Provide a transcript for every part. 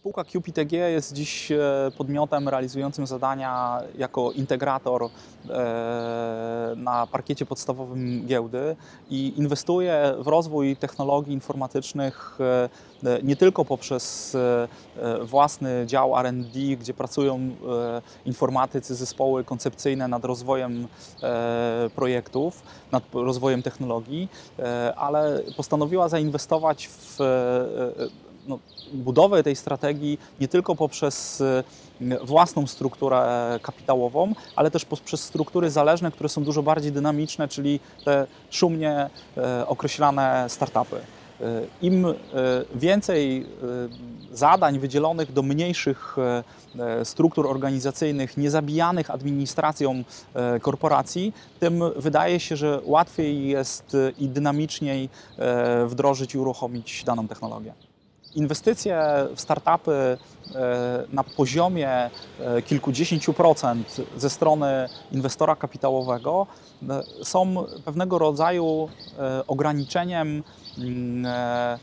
Spółka QPTG jest dziś e, podmiotem realizującym zadania jako integrator e, na parkiecie podstawowym giełdy i inwestuje w rozwój technologii informatycznych e, nie tylko poprzez własny dział R&D, gdzie pracują informatycy, zespoły koncepcyjne nad rozwojem projektów, nad rozwojem technologii, ale postanowiła zainwestować w no, budowę tej strategii nie tylko poprzez e, własną strukturę kapitałową, ale też poprzez struktury zależne, które są dużo bardziej dynamiczne, czyli te szumnie e, określane startupy. E, Im e, więcej e, zadań wydzielonych do mniejszych e, e, struktur organizacyjnych, niezabijanych administracją e, korporacji, tym wydaje się, że łatwiej jest e, i dynamiczniej e, wdrożyć i uruchomić daną technologię. Inwestycje w startupy e, na poziomie e, kilkudziesięciu procent ze strony inwestora kapitałowego e, są pewnego rodzaju ograniczeniem mm,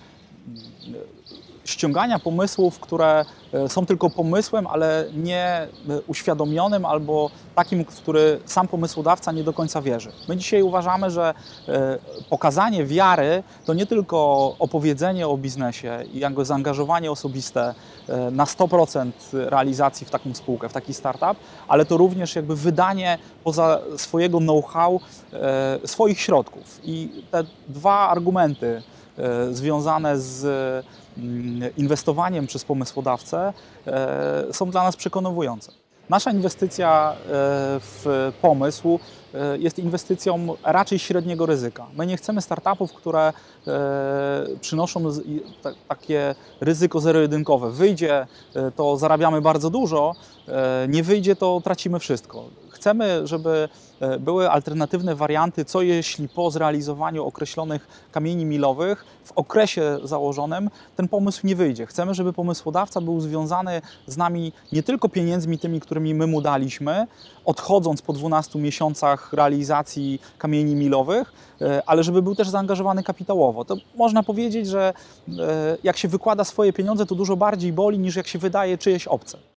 ściągania pomysłów, które e, są tylko pomysłem, ale nie e, uświadomionym albo takim, w który sam pomysłodawca nie do końca wierzy. My dzisiaj uważamy, że e, pokazanie wiary to nie tylko opowiedzenie o biznesie i jakby zaangażowanie osobiste na 100% realizacji w taką spółkę, w taki startup, ale to również jakby wydanie poza swojego know-how swoich środków. I te dwa argumenty związane z mm, inwestowaniem przez pomysłodawcę e, są dla nas przekonujące. Nasza inwestycja e, w pomysł e, jest inwestycją raczej średniego ryzyka. My nie chcemy startupów, które e, przynoszą takie ryzyko zero-jedynkowe. Wyjdzie, e, to zarabiamy bardzo dużo, e, nie wyjdzie, to tracimy wszystko. Chcemy, żeby e, były alternatywne warianty, co jeśli po zrealizowaniu określonych kamieni milowych w okresie założonym ten pomysł nie wyjdzie. Chcemy, żeby pomysłodawca był związany z nami nie tylko pieniędzmi tymi, którymi my mu daliśmy, odchodząc po 12 miesiącach realizacji kamieni milowych, e, ale żeby był też zaangażowany kapitałowo. To można powiedzieć, że e, jak się wykłada swoje pieniądze, to dużo bardziej boli niż jak się wydaje czyjeś obce.